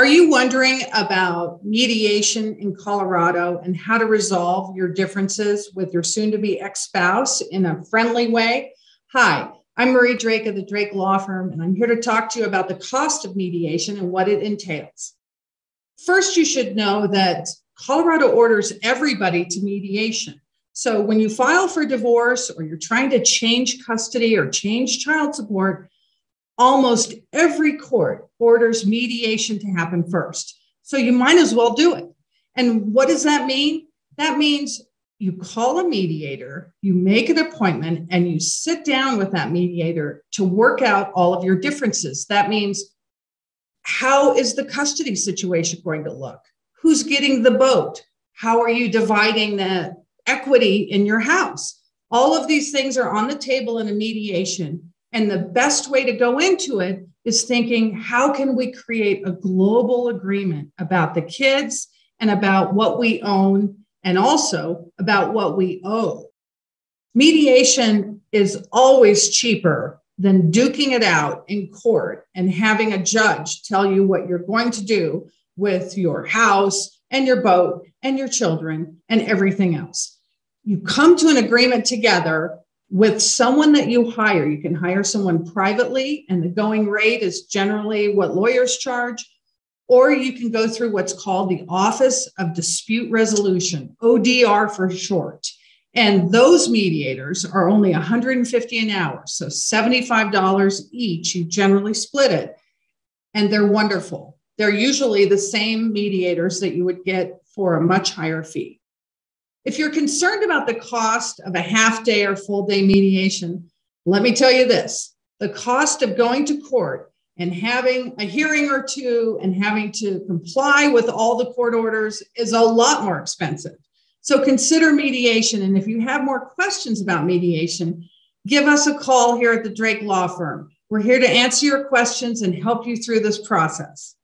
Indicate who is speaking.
Speaker 1: Are you wondering about mediation in Colorado and how to resolve your differences with your soon to be ex spouse in a friendly way? Hi, I'm Marie Drake of the Drake Law Firm, and I'm here to talk to you about the cost of mediation and what it entails. First, you should know that Colorado orders everybody to mediation. So when you file for divorce or you're trying to change custody or change child support, almost every court orders mediation to happen first. So you might as well do it. And what does that mean? That means you call a mediator, you make an appointment, and you sit down with that mediator to work out all of your differences. That means how is the custody situation going to look? Who's getting the boat? How are you dividing the equity in your house? All of these things are on the table in a mediation and the best way to go into it is thinking how can we create a global agreement about the kids and about what we own and also about what we owe. Mediation is always cheaper than duking it out in court and having a judge tell you what you're going to do with your house and your boat and your children and everything else. You come to an agreement together with someone that you hire, you can hire someone privately, and the going rate is generally what lawyers charge, or you can go through what's called the Office of Dispute Resolution, ODR for short. And those mediators are only 150 an hour, so $75 each. You generally split it, and they're wonderful. They're usually the same mediators that you would get for a much higher fee. If you're concerned about the cost of a half day or full day mediation, let me tell you this the cost of going to court and having a hearing or two and having to comply with all the court orders is a lot more expensive. So consider mediation. And if you have more questions about mediation, give us a call here at the Drake Law Firm. We're here to answer your questions and help you through this process.